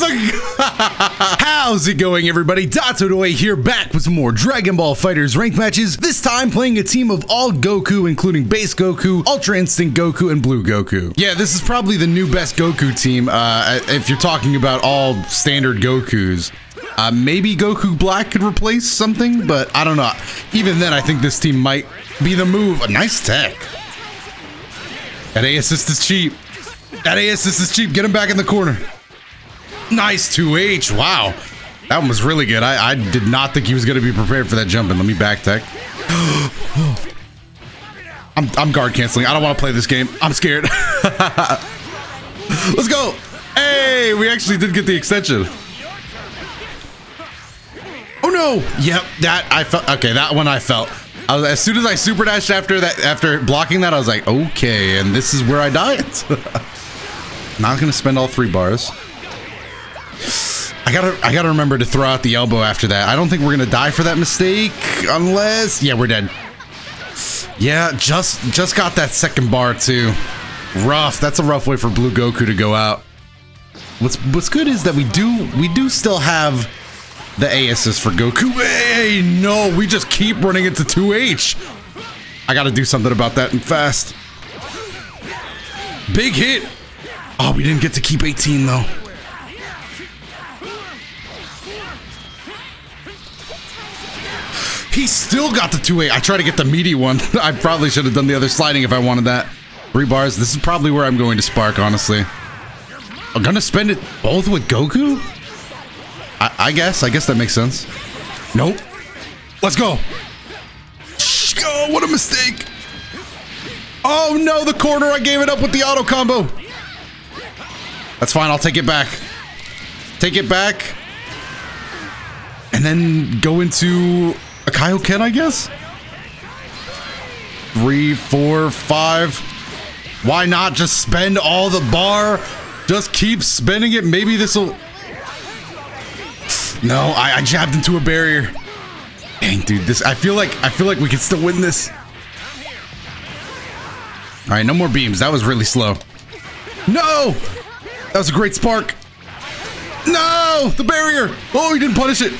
How's it, going, everybody? Dotodoya here, back with some more Dragon Ball FighterZ ranked matches. This time playing a team of all Goku, including Base Goku, Ultra Instinct Goku, and Blue Goku. Yeah, this is probably the new best Goku team, uh, if you're talking about all standard Gokus. Uh, maybe Goku Black could replace something, but I don't know. Even then, I think this team might be the move. A nice tech. That A assist is cheap. That A assist is cheap. Get him back in the corner. Nice 2H. Wow. That one was really good. I, I did not think he was going to be prepared for that jump. And let me back tech. I'm, I'm guard canceling. I don't want to play this game. I'm scared. Let's go. Hey, we actually did get the extension. Oh no! Yep, that I felt. Okay, that one I felt. I was, as soon as I super dashed after that, after blocking that, I was like, okay, and this is where I died. Not gonna spend all three bars. I gotta, I gotta remember to throw out the elbow after that. I don't think we're gonna die for that mistake, unless, yeah, we're dead. Yeah, just, just got that second bar too. Rough. That's a rough way for Blue Goku to go out. What's, what's good is that we do, we do still have the A assist for Goku. Hey, no, we just keep running into 2H. I gotta do something about that and fast. Big hit. Oh, we didn't get to keep 18 though. He still got the 2A. I tried to get the meaty one. I probably should have done the other sliding if I wanted that. Three bars. This is probably where I'm going to spark, honestly. I'm gonna spend it both with Goku? I, I guess. I guess that makes sense. Nope. Let's go. Oh, what a mistake. Oh no, the corner. I gave it up with the auto combo. That's fine. I'll take it back. Take it back. And then go into a Kaioken, I guess? Three, four, five. Why not just spend all the bar? Just keep spending it. Maybe this will... No, I, I jabbed into a barrier. Dang, dude, this I feel like I feel like we can still win this. All right, no more beams. That was really slow. No! That was a great spark. No! The barrier! Oh, he didn't punish it.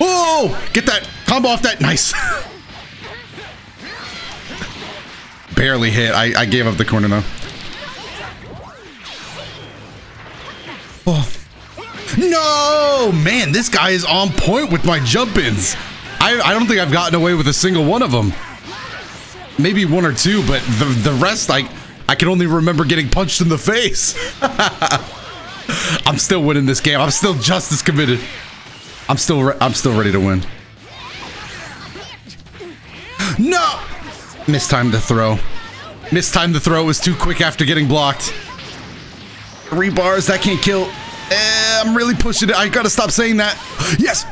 Oh! Get that combo off that. Nice. Barely hit. I, I gave up the corner though. Oh. No! Man, this guy is on point with my jump-ins. I, I don't think I've gotten away with a single one of them. Maybe one or two, but the, the rest, I, I can only remember getting punched in the face. I'm still winning this game. I'm still just as committed. I'm still I'm still ready to win. No! Mistimed the throw. Mistimed the throw was too quick after getting blocked. Three bars, that can't kill. Eh, I'm really pushing it. I gotta stop saying that. Yes!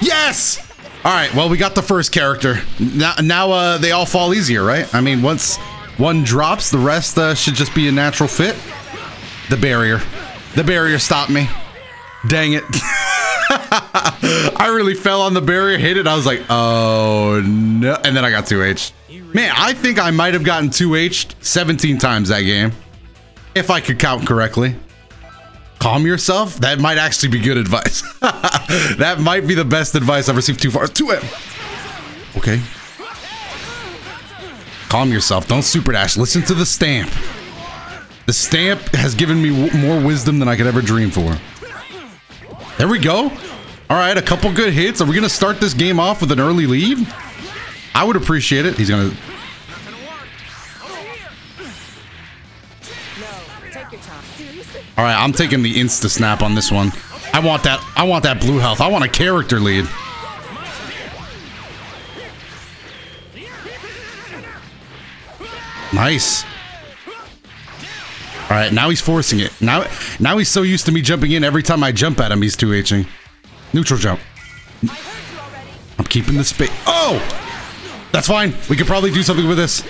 Yes! All right, well, we got the first character. Now, now uh, they all fall easier, right? I mean, once one drops, the rest uh, should just be a natural fit. The barrier. The barrier stopped me. Dang it. I really fell on the barrier, hit it. I was like, oh no. And then I got 2H. Man, I think I might have gotten 2H 17 times that game. If I could count correctly. Calm yourself. That might actually be good advice. that might be the best advice I've received too far. 2M. Okay. Calm yourself. Don't super dash. Listen to the stamp. The stamp has given me more wisdom than I could ever dream for. There we go. All right, a couple good hits. Are we going to start this game off with an early lead? I would appreciate it. He's going to... All right, I'm taking the insta snap on this one. I want that. I want that blue health. I want a character lead. Nice. All right, now he's forcing it. Now, now he's so used to me jumping in every time I jump at him, he's 2Hing. Neutral jump. I'm keeping the space. Oh! That's fine. We could probably do something with this.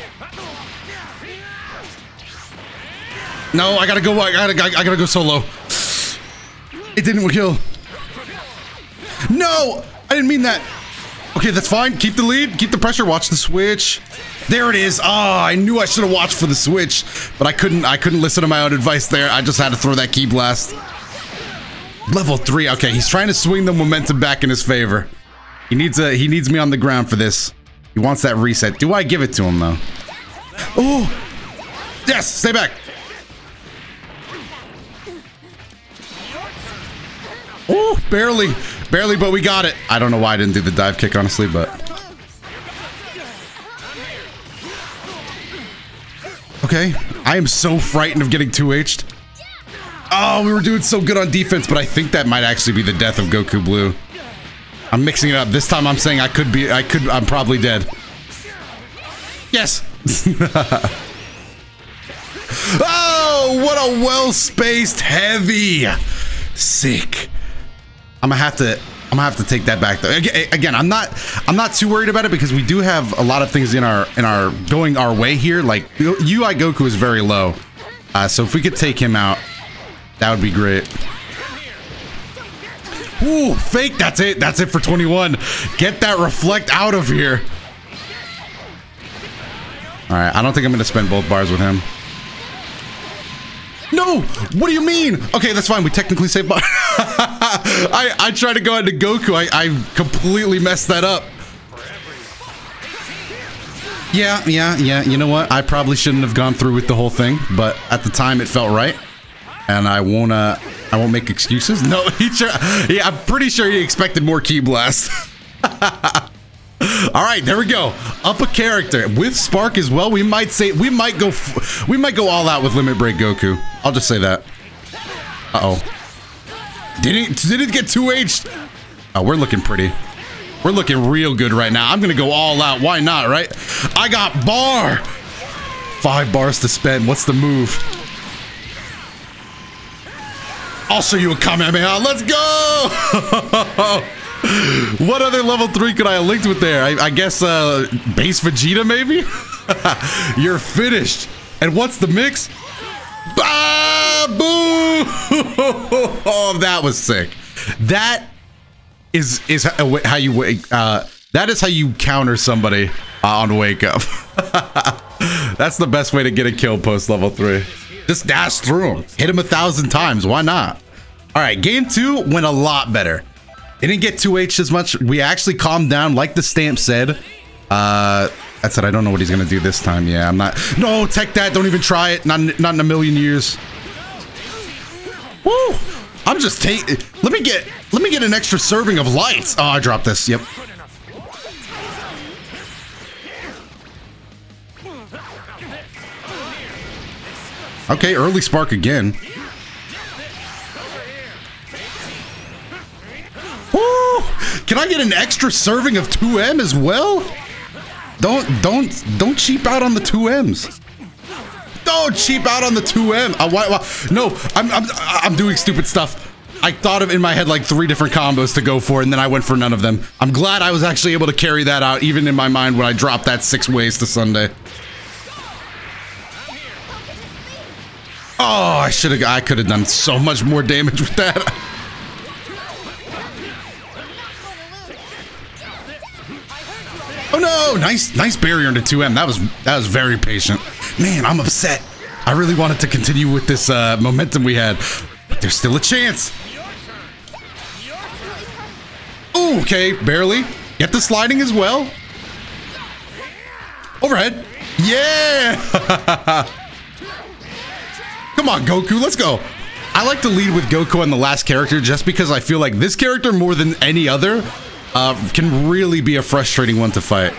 No, I gotta go. I gotta. I gotta go solo. It didn't kill. No, I didn't mean that. Okay, that's fine. Keep the lead. Keep the pressure. Watch the switch. There it is. Oh, I knew I should have watched for the switch, but I couldn't. I couldn't listen to my own advice there. I just had to throw that key blast. Level three. Okay, he's trying to swing the momentum back in his favor. He needs a. He needs me on the ground for this. He wants that reset. Do I give it to him though? Oh, yes. Stay back. Oh, barely, barely, but we got it. I don't know why I didn't do the dive kick, honestly, but. Okay, I am so frightened of getting 2H'd. Oh, we were doing so good on defense, but I think that might actually be the death of Goku Blue. I'm mixing it up. This time I'm saying I could be, I could, I'm probably dead. Yes. oh, what a well-spaced heavy. Sick. I'm gonna have to I'm gonna have to take that back though. Again, I'm not I'm not too worried about it because we do have a lot of things in our in our going our way here. Like UI Goku is very low, uh, so if we could take him out, that would be great. Ooh, fake. That's it. That's it for 21. Get that reflect out of here. All right, I don't think I'm gonna spend both bars with him. No! What do you mean? Okay, that's fine. We technically saved bar. I, I tried to go into Goku. I, I completely messed that up. Yeah, yeah, yeah. You know what? I probably shouldn't have gone through with the whole thing, but at the time it felt right. And I won't, uh, I won't make excuses. No, he yeah, I'm pretty sure he expected more key blast. All right, there we go. Up a character with Spark as well. We might say we might go we might go all out with Limit Break Goku. I'll just say that. Uh oh. Did it did it get 2H? Oh, we're looking pretty. We're looking real good right now. I'm gonna go all out. Why not, right? I got bar. Five bars to spend. What's the move? I'll show you a Kamehameha. Let's go! what other level three could I have linked with there? I, I guess uh, base Vegeta, maybe? You're finished. And what's the mix? Bah, oh, that was sick. That is is how you wake. Uh, that is how you counter somebody on wake up. That's the best way to get a kill post level three. Just dash through him. Hit him a thousand times. Why not? All right, game two went a lot better. It didn't get 2H as much. We actually calmed down, like the stamp said. Uh, that said, I don't know what he's gonna do this time. Yeah, I'm not. No, tech that. Don't even try it. Not, not in a million years. Woo! I'm just taking. Let me get. Let me get an extra serving of lights. Oh, I dropped this. Yep. Okay, early spark again. Woo! Can I get an extra serving of 2M as well? Don't don't don't cheap out on the 2Ms. Don't cheap out on the 2M. Uh, why, why? No, I'm, I'm I'm doing stupid stuff. I thought of in my head like three different combos to go for, and then I went for none of them. I'm glad I was actually able to carry that out, even in my mind when I dropped that six ways to Sunday. Oh, I should have. I could have done so much more damage with that. Oh no! Nice, nice barrier into 2M. That was that was very patient. Man, I'm upset. I really wanted to continue with this uh, momentum we had, but there's still a chance. Ooh, okay, barely. Get the sliding as well. Overhead. Yeah! Come on, Goku, let's go. I like to lead with Goku on the last character just because I feel like this character, more than any other, uh, can really be a frustrating one to fight.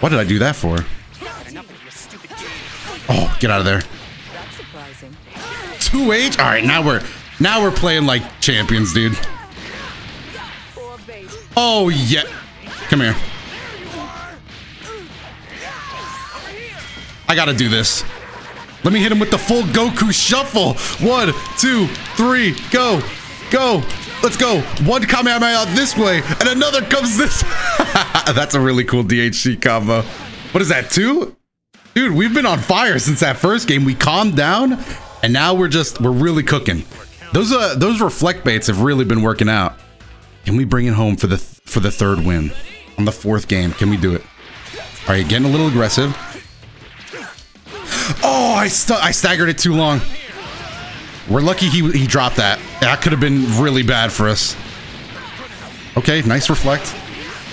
What did I do that for? Oh, get out of there. 2H? All right, now we're now we're playing like champions, dude. Oh, yeah. Come here. I gotta do this. Let me hit him with the full Goku shuffle. One, two, three, go, go. Let's go. One Kamehameha this way, and another comes this. That's a really cool DHC combo. What is that, two? Dude, we've been on fire since that first game. We calmed down, and now we're just, we're really cooking. Those uh, those reflect baits have really been working out. Can we bring it home for the for the third win on the fourth game? Can we do it? All right, getting a little aggressive. Oh, I I staggered it too long. We're lucky he, he dropped that. That could have been really bad for us. Okay, nice reflect.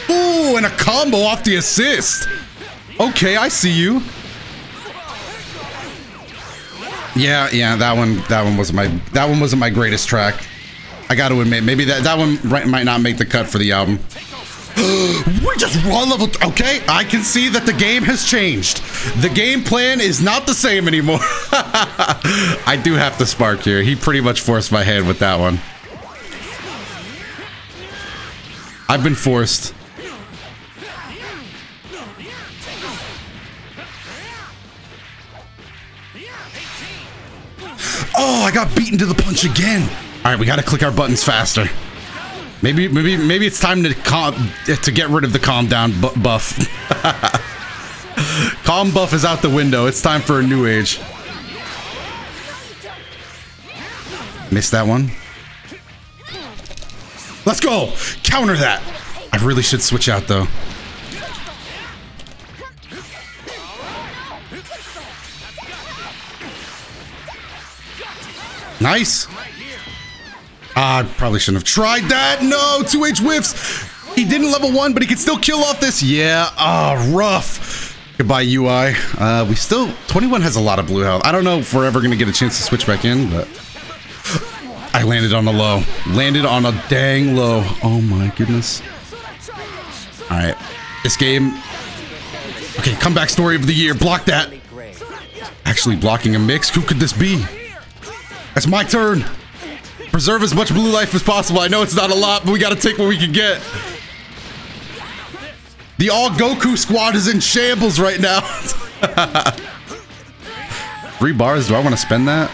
Ooh, and a combo off the assist. Okay, I see you. Yeah, yeah, that one that one was my that one wasn't my greatest track. I got to admit, maybe that that one might not make the cut for the album. we just raw level. Okay, I can see that the game has changed. The game plan is not the same anymore. I do have to spark here. He pretty much forced my hand with that one. I've been forced. Oh, I got beaten to the punch again. All right, we got to click our buttons faster. Maybe, maybe, maybe it's time to calm, to get rid of the calm down bu buff. calm buff is out the window. It's time for a new age. Missed that one. Let's go. Counter that. I really should switch out though. Nice. I probably shouldn't have tried that. No, 2H whiffs. He didn't level one, but he could still kill off this. Yeah, ah, rough. Goodbye, UI. Uh, we still, 21 has a lot of blue health. I don't know if we're ever going to get a chance to switch back in, but I landed on a low. Landed on a dang low. Oh my goodness. All right, this game. Okay, comeback story of the year. Block that. Actually blocking a mix. Who could this be? That's my turn. Preserve as much blue life as possible. I know it's not a lot, but we gotta take what we can get. The all Goku squad is in shambles right now. Three bars, do I want to spend that?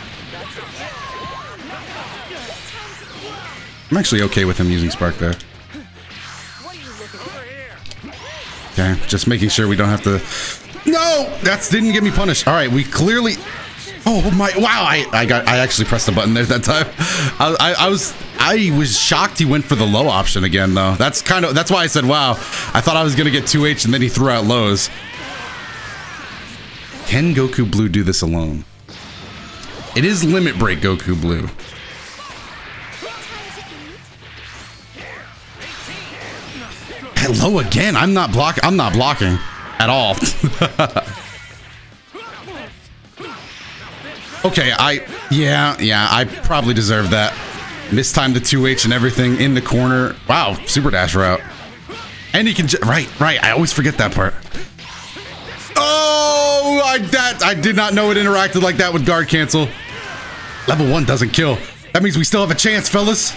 I'm actually okay with him using Spark there. Okay, just making sure we don't have to... No! That didn't get me punished. All right, we clearly... Oh my! Wow! I I got I actually pressed the button there that time. I, I, I was I was shocked he went for the low option again though. That's kind of that's why I said wow. I thought I was gonna get two H and then he threw out lows. Can Goku Blue do this alone? It is limit break Goku Blue. Low again. I'm not block. I'm not blocking at all. Okay, I... Yeah, yeah, I probably deserve that. Mistime the 2H and everything in the corner. Wow, super dash route. And he can... Right, right, I always forget that part. Oh, I, that, I did not know it interacted like that with guard cancel. Level 1 doesn't kill. That means we still have a chance, fellas.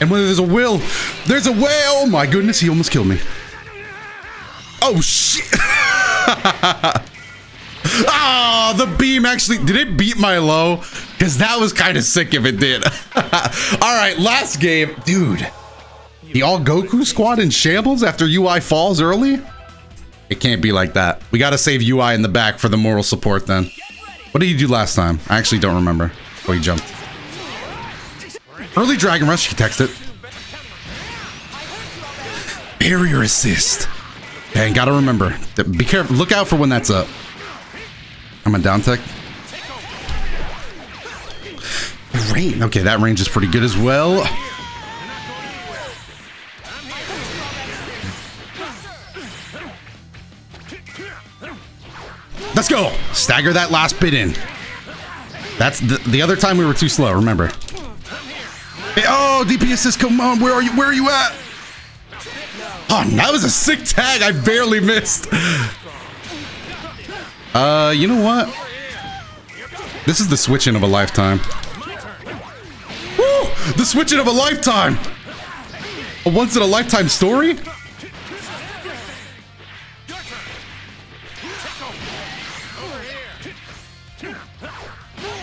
And when there's a will, there's a way. Oh my goodness, he almost killed me. Oh, shit. The beam actually, did it beat my low? Because that was kind of sick if it did. all right, last game. Dude, the all Goku squad in shambles after UI falls early? It can't be like that. We got to save UI in the back for the moral support then. What did you do last time? I actually don't remember. Oh, he jumped. Early Dragon Rush, he texted. Barrier assist. Dang, gotta remember. Be careful. Look out for when that's up. I'm a down tech. Rain. Okay, that range is pretty good as well. Let's go. Stagger that last bit in. That's the, the other time we were too slow, remember. Hey, oh, DP assist, come on. Where are you? Where are you at? Oh, that was a sick tag. I barely missed. Uh, you know what? This is the switching of a lifetime. Woo! The switching of a lifetime! A once in a lifetime story?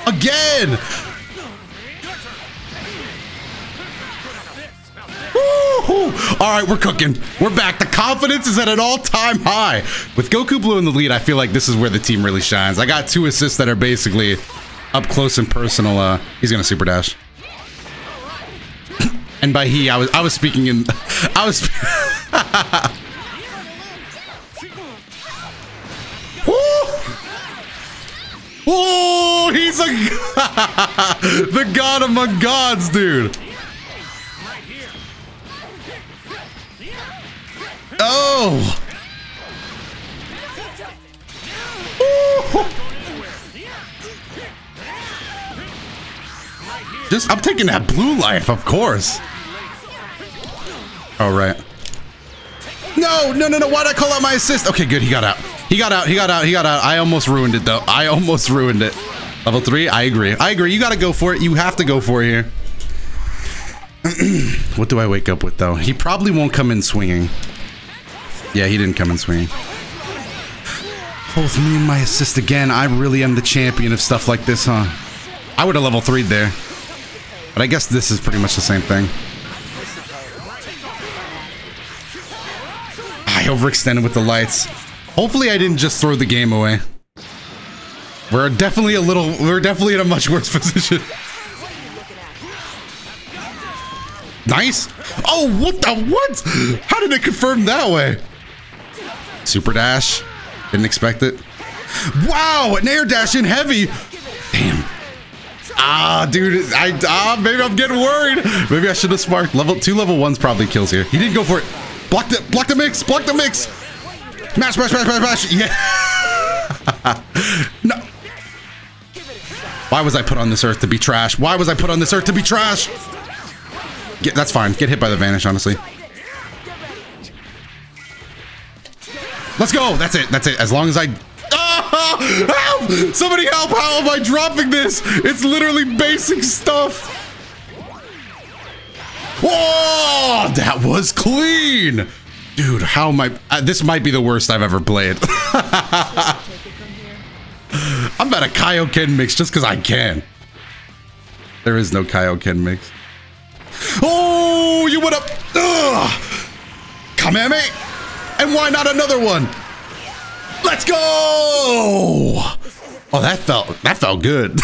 Again! All right, we're cooking. We're back. The confidence is at an all-time high. With Goku Blue in the lead, I feel like this is where the team really shines. I got two assists that are basically up close and personal. Uh, he's gonna super dash. and by he, I was I was speaking in I was. oh, he's a the god among gods, dude. Oh. Just, I'm taking that blue life, of course. All right. No, no, no, no. Why'd I call out my assist? Okay, good. He got out. He got out. He got out. He got out. I almost ruined it, though. I almost ruined it. Level three. I agree. I agree. You got to go for it. You have to go for it here. what do I wake up with, though? He probably won't come in swinging. Yeah, he didn't come in swinging. Both me and my assist again. I really am the champion of stuff like this, huh? I would have level 3 there. But I guess this is pretty much the same thing. I overextended with the lights. Hopefully I didn't just throw the game away. We're definitely a little, we're definitely in a much worse position. Nice. Oh, what the, what? How did it confirm that way? Super dash. Didn't expect it. Wow, an air dash in heavy. Damn. Ah, dude, I ah, maybe I'm getting worried. Maybe I should have sparked. Level two, level ones probably kills here. He didn't go for it. Block the block the mix. Block the mix. Mash, mash, mash, mash, mash. Yeah. no. Why was I put on this earth to be trash? Why was I put on this earth to be trash? Get, that's fine. Get hit by the vanish, honestly. Let's go. That's it. That's it. As long as I help! Somebody help! How am I dropping this? It's literally basic stuff. Whoa! That was clean! Dude, how am I... Uh, this might be the worst I've ever played. I'm about a Kaioken mix just because I can. There is no Kaioken mix. Oh, you went up. Ugh. Come at me. And why not another one? Let's go! Oh, that felt that felt good.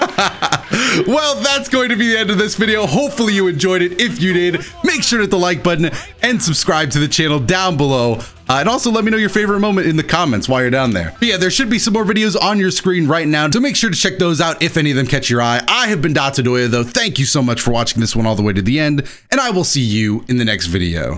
well, that's going to be the end of this video. Hopefully you enjoyed it. If you did, make sure to hit the like button and subscribe to the channel down below. Uh, and also let me know your favorite moment in the comments while you're down there. But yeah, there should be some more videos on your screen right now, so make sure to check those out if any of them catch your eye. I have been Dotodoya though. Thank you so much for watching this one all the way to the end, and I will see you in the next video.